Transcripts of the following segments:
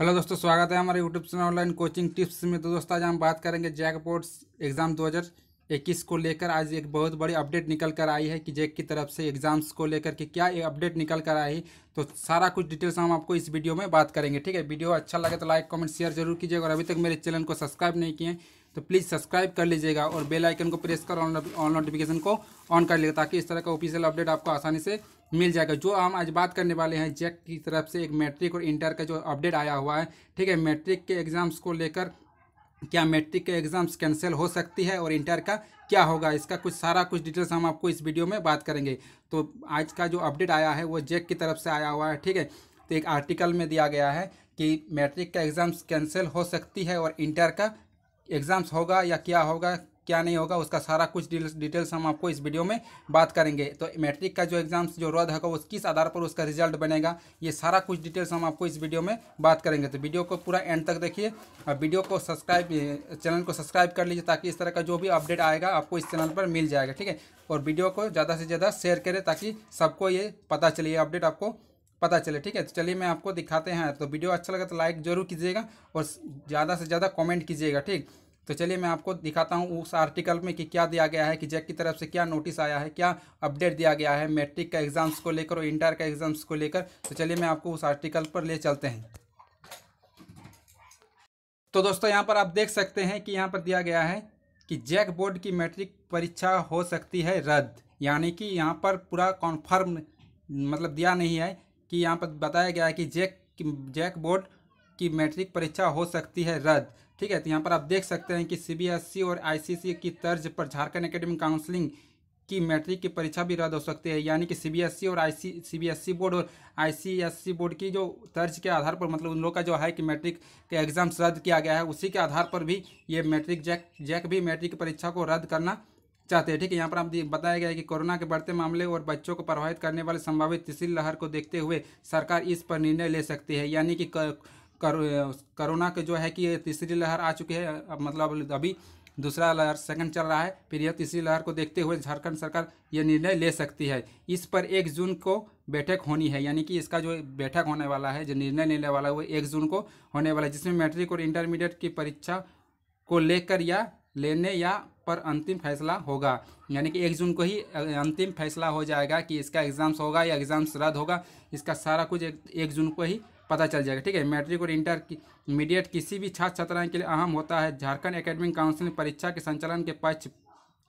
Hello दोस्तों, स्वागत है हमारे YouTube channel online coaching tips में। तो दोस्तों, आज हम बात करेंगे जैक बोर्ड्स एग्ज़ाम 2021 को लेकर। आज एक बहुत बड़ी अपडेट निकल कर आई है कि जैक की तरफ़ से एग्ज़ाम्स को लेकर के क्या ये अपडेट निकल कर आई। तो सारा कुछ डिटेल्स हम आपको इस वीडियो में बात करेंगे, ठीक है? वीडियो अच्छा लगे तो लाइक कमेंट शेयर ज़रूर कीजिएगा। और अभी तक मेरे चैनल को सब्सक्राइब नहीं किए तो प्लीज़ सब्सक्राइब कर लीजिएगा और बेल आइकन को प्रेस कर ऑन नोटिफिकेशन को ऑन कर लीजिएगा, ताकि इस तरह का ऑफिशियल अपडेट आपको आसानी से मिल जाएगा। जो हम आज बात करने वाले हैं, जैक की तरफ़ से एक मैट्रिक और इंटर का जो अपडेट आया हुआ है, ठीक है, मैट्रिक के एग्ज़ाम्स को लेकर क्या मैट्रिक के एग्ज़ाम्स कैंसिल हो सकती है और इंटर का क्या होगा, इसका कुछ सारा कुछ डिटेल्स हम आपको इस वीडियो में बात करेंगे। तो आज का जो अपडेट आया है, वो जैक की तरफ़ से आया हुआ है, ठीक है। तो एक आर्टिकल में दिया गया है कि मैट्रिक का एग्ज़ाम्स कैंसिल हो सकती है और इंटर का एग्ज़ाम्स होगा या क्या होगा क्या नहीं होगा, उसका सारा कुछ डिटेल्स हम आपको इस वीडियो में बात करेंगे। तो मैट्रिक का जो एग्ज़ाम्स जो रद्द होगा उस किस आधार पर उसका रिज़ल्ट बनेगा, ये सारा कुछ डिटेल्स हम आपको इस वीडियो में बात करेंगे। तो वीडियो को पूरा एंड तक देखिए, और वीडियो को सब्सक्राइब चैनल को सब्सक्राइब कर लीजिए, ताकि इस तरह का जो भी अपडेट आएगा, आपको इस चैनल पर मिल जाएगा, ठीक है? और वीडियो को ज़्यादा से ज़्यादा शेयर करें, ताकि सबको ये पता चले, ये अपडेट आपको पता चले, ठीक है? तो चलिए मैं आपको दिखाते हैं। तो वीडियो अच्छा लगा तो लाइक ज़रूर कीजिएगा, और ज़्यादा से ज़्यादा कमेंट कीजिएगा, ठीक? तो चलिए मैं आपको दिखाता हूँ उस आर्टिकल में कि क्या दिया गया है, कि जैक की तरफ़ से क्या नोटिस आया है, क्या अपडेट दिया गया है मैट्रिक का एग्ज़ाम्स को लेकर और इंटर का एग्ज़ाम्स को लेकर। तो चलिए मैं आपको उस आर्टिकल पर ले चलते हैं। तो दोस्तों, यहाँ पर आप देख सकते हैं कि यहाँ पर दिया गया है कि जैक बोर्ड की मैट्रिक परीक्षा हो सकती है रद्द। यानी कि यहाँ पर पूरा कॉन्फर्म मतलब दिया नहीं है कि यहाँ पर बताया गया है कि जैक जैक बोर्ड की मैट्रिक परीक्षा हो सकती है रद्द। ठीक है तो यहाँ पर आप देख सकते हैं कि सीबीएसई और आईसीसी की तर्ज पर झारखंड एकेडमिक काउंसलिंग की मैट्रिक की परीक्षा भी रद्द हो सकती है। यानी कि सीबीएसई और आईसी सीबीएसई बोर्ड और आईसीएससी बोर्ड की जो तर्ज के आधार पर मतलब उन लोग का जो है कि मैट्रिक के एग्ज़ाम्स रद्द किया गया है, उसी के आधार पर भी ये मैट्रिक जैक जैक भी मैट्रिक की परीक्षा को रद्द करना चाहते हैं। ठीक है, यहाँ पर आप बताया गया है कि कोरोना के बढ़ते मामले और बच्चों को प्रभावित करने वाले संभावित तीसरी लहर को देखते हुए सरकार इस पर निर्णय ले सकती है। यानी कि कोरोना के जो है कि तीसरी लहर आ चुकी है, अब मतलब अभी दूसरा लहर सेकंड चल रहा है, फिर यह तीसरी लहर को देखते हुए झारखंड सरकार ये निर्णय ले सकती है। इस पर एक जून को बैठक होनी है, यानी कि इसका जो बैठक होने वाला है, जो निर्णय लेने वाला है, वो एक जून को होने वाला है, जिसमें मैट्रिक और इंटरमीडिएट की परीक्षा को लेकर या लेने या पर अंतिम फैसला होगा। यानी कि एक जून को ही अंतिम फैसला हो जाएगा कि इसका एग्ज़ाम्स होगा या एग्ज़ाम्स रद्द होगा। इसका सारा कुछ एक जून को ही पता चल जाएगा। ठीक है, मैट्रिक और इंटर मीडिएट किसी भी छात्र छात्राएँ के लिए अहम होता है। झारखंड एकेडमिक काउंसिल परीक्षा के संचालन के पक्ष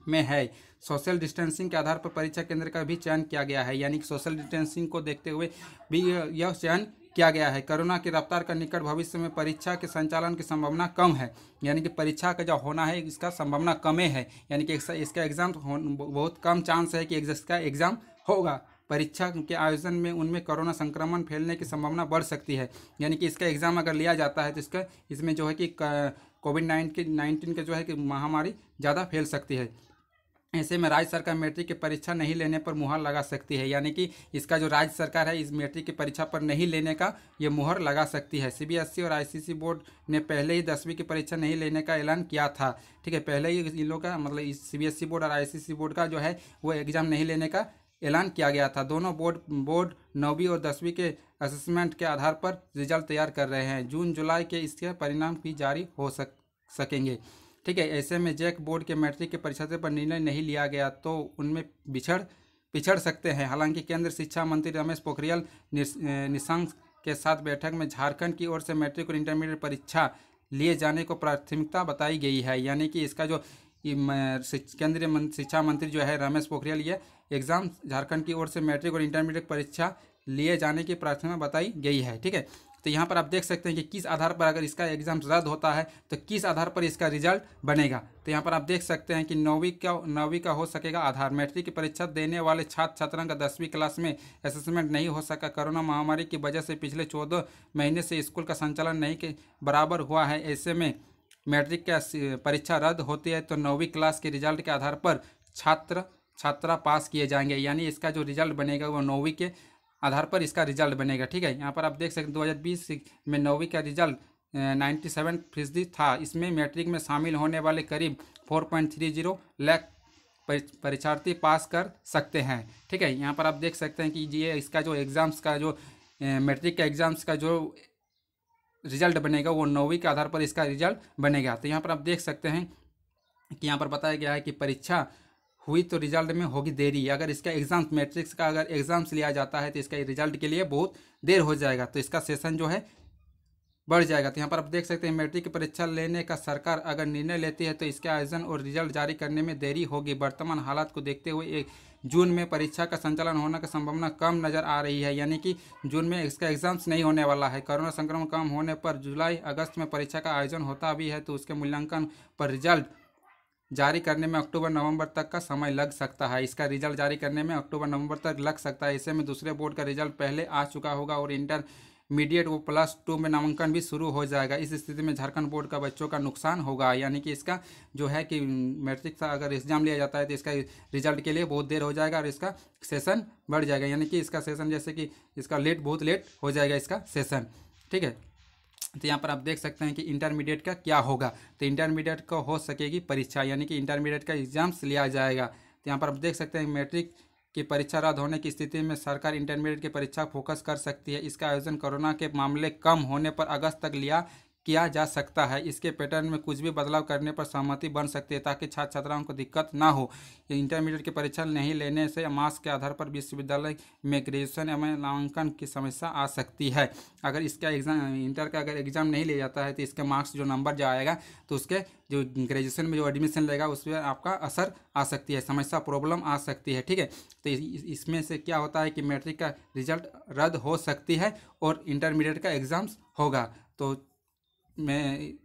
में है। सोशल डिस्टेंसिंग के आधार पर परीक्षा केंद्र का भी चयन किया गया है। यानी कि सोशल डिस्टेंसिंग को देखते हुए भी यह चयन किया गया है। कोरोना की रफ्तार का निकट भविष्य में परीक्षा के संचालन की संभावना कम है। यानी कि परीक्षा का जो होना है, इसका संभावना कमे है। यानी कि इसका एग्ज़ाम बहुत कम चांस है कि इसका एग्ज़ाम होगा। परीक्षा के आयोजन में, उनमें कोरोना संक्रमण फैलने की संभावना बढ़ सकती है। यानी कि इसका एग्ज़ाम अगर लिया जाता है तो इसका, इसमें जो है कि कोविड नाइन्टीन नाइन्टीन का जो है कि महामारी ज़्यादा फैल सकती है। ऐसे में राज्य सरकार मैट्रिक की परीक्षा नहीं लेने पर मुहर लगा सकती है। यानी कि इसका जो राज्य सरकार है, इस मैट्रिक की परीक्षा पर नहीं लेने का ये मुहर लगा सकती है। सीबीएसई और आईसीसी बोर्ड ने पहले ही दसवीं की परीक्षा नहीं लेने का ऐलान किया था। ठीक है, पहले ही इन लोग का मतलब सीबीएसई बोर्ड और आईसीसी बोर्ड का जो है, वो एग्ज़ाम नहीं लेने का ऐलान किया गया था। दोनों बोर्ड बोर्ड नौवीं और दसवीं के असेसमेंट के आधार पर रिज़ल्ट तैयार कर रहे हैं। जून, जुलाई के इसके परिणाम भी जारी हो सक, सकेंगे। ठीक है, ऐसे में जैक बोर्ड के मैट्रिक के परीक्षा पर निर्णय नहीं लिया गया तो उनमें बिछड़ पिछड़ सकते हैं। हालाँकि केंद्र शिक्षा मंत्री रमेश पोखरियाल निशंक के साथ बैठक में झारखंड की ओर से मैट्रिक और इंटरमीडिएट परीक्षा लिए जाने को प्राथमिकता बताई गई है। यानी कि इसका जो केंद्रीय शिक्षा मंत्री जो है रमेश पोखरियाल, ये एग्ज़ाम झारखंड की ओर से मैट्रिक और इंटरमीडिएट परीक्षा लिए जाने की प्रार्थना बताई गई है, ठीक है? तो यहाँ पर आप देख सकते हैं कि किस आधार पर अगर इसका एग्ज़ाम रद्द होता है तो किस आधार पर इसका रिज़ल्ट बनेगा? तो यहाँ पर आप देख सकते हैं कि नौवीं का नौवीं का हो सकेगा आधार। मैट्रिक की परीक्षा देने वाले छात्र छात्राओं का दसवीं क्लास में असेसमेंट नहीं हो सका। कोरोना महामारी की वजह से पिछले चौदह महीने से स्कूल का संचालन नहीं के बराबर हुआ है। ऐसे में मैट्रिक का परीक्षा रद्द होती है तो नौवीं क्लास के रिज़ल्ट के आधार पर छात्र छात्रा पास किए जाएँगे, यानी इसका जो रिज़ल्ट बनेगा वो नौवीं के आधार पर इसका रिज़ल्ट बनेगा, ठीक है? यहाँ पर आप देख सकते हैं, दो हज़ार बीस में नौवीं का रिज़ल्ट नाइन्टी सेवन फ़ीसदी था। इसमें मैट्रिक में शामिल होने वाले करीब four point three zero lakh परीक्षार्थी पास कर सकते हैं, ठीक है? यहाँ पर आप देख सकते हैं कि ये इसका जो एग्ज़ाम्स का जो मैट्रिक का एग्ज़ाम्स का जो रिज़ल्ट बनेगा वो नौवीं के आधार पर इसका रिज़ल्ट बनेगा। तो यहाँ पर आप देख सकते हैं कि यहाँ पर बताया गया है कि परीक्षा हुई तो रिज़ल्ट में होगी देरी। अगर इसका एग्ज़ाम्स मैट्रिक्स का अगर एग्ज़ाम्स लिया जाता है तो इसका रिज़ल्ट के लिए बहुत देर हो जाएगा। तो इसका सेशन जो है बढ़ जाएगा। तो यहाँ पर आप देख सकते हैं, मैट्रिक की परीक्षा लेने का सरकार अगर निर्णय लेती है तो इसके आयोजन और रिज़ल्ट जारी करने में देरी होगी। वर्तमान हालात को देखते हुए एक जून में परीक्षा का संचालन होने की संभावना कम नज़र आ रही है, यानी कि जून में इसका एग्ज़ाम्स नहीं होने वाला है। कोरोना संक्रमण कम होने पर जुलाई, अगस्त में परीक्षा का आयोजन होता भी है तो उसके मूल्यांकन पर रिज़ल्ट जारी करने में अक्टूबर नवंबर तक का समय लग सकता है। इसका रिज़ल्ट जारी करने में अक्टूबर नवंबर तक लग सकता है। ऐसे में दूसरे बोर्ड का रिज़ल्ट पहले आ चुका होगा और इंटर मीडिएट वो प्लस टू में नामांकन भी शुरू हो जाएगा। इस स्थिति में झारखंड बोर्ड का बच्चों का नुकसान होगा। यानी कि इसका जो है कि मैट्रिक का अगर एग्ज़ाम लिया जाता है तो इसका रिज़ल्ट के लिए बहुत देर हो जाएगा और इसका सेशन बढ़ जाएगा। यानी कि इसका सेशन जैसे कि इसका लेट बहुत लेट हो जाएगा इसका सेशन। ठीक है? तो यहाँ पर आप देख सकते हैं कि इंटरमीडिएट का क्या होगा? तो इंटरमीडिएट का हो सकेगी परीक्षा, यानी कि इंटरमीडिएट का एग्ज़ाम्स लिया जाएगा। तो यहाँ पर आप देख सकते हैं मैट्रिक की परीक्षा रद्द होने की स्थिति में सरकार इंटरमीडिएट की परीक्षा फोकस कर सकती है। इसका आयोजन कोरोना के मामले कम होने पर अगस्त तक लिया किया जा सकता है। इसके पैटर्न में कुछ भी बदलाव करने पर सहमति बन सकती है ताकि छात्र छात्राओं को दिक्कत ना हो। इंटरमीडिएट की परीक्षा नहीं लेने से मार्क्स के आधार पर विश्वविद्यालय में ग्रेजुएशन एवं नामांकन की समस्या आ सकती है। अगर इसका एग्ज़ाम, इंटर का अगर एग्ज़ाम नहीं लिया जाता है तो इसके मार्क्स जो नंबर जो आएगा तो उसके जो ग्रेजुएशन में जो एडमिशन लेगा, उस पर आपका असर आ सकती है, समस्या, प्रॉब्लम आ सकती है, ठीक है? तो इसमें से क्या होता है कि मैट्रिक का रिज़ल्ट रद्द हो सकती है और इंटरमीडिएट का एग्ज़ाम्स होगा। तो में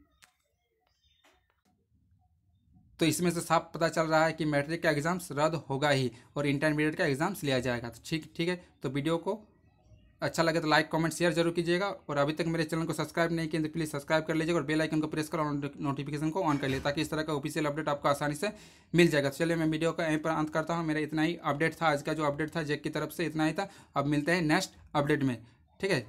तो इसमें से साफ़ पता चल रहा है कि मैट्रिक का एग्ज़ाम्स रद्द होगा ही और इंटरमीडिएट का एग्ज़ाम्स लिया जाएगा। तो ठीक ठीक है। तो वीडियो को अच्छा लगे तो लाइक कमेंट शेयर ज़रूर कीजिएगा और अभी तक मेरे चैनल को सब्सक्राइब नहीं किया तो प्लीज़ सब्सक्राइब कर लीजिएगा और बेल आइकन को प्रेस कर नोटिफिकेशन को ऑन कर लीजिए ताकि इस तरह का ऑफिशियल अपडेट आपको आसानी से मिल जाएगा। तो चलिए मैं वीडियो का यहीं पर अंत करता हूँ। मेरा इतना ही अपडेट था, आज का जो अपडेट था जेक की तरफ़ से इतना ही था। अब मिलते हैं नेक्स्ट अपडेट में। ठीक है?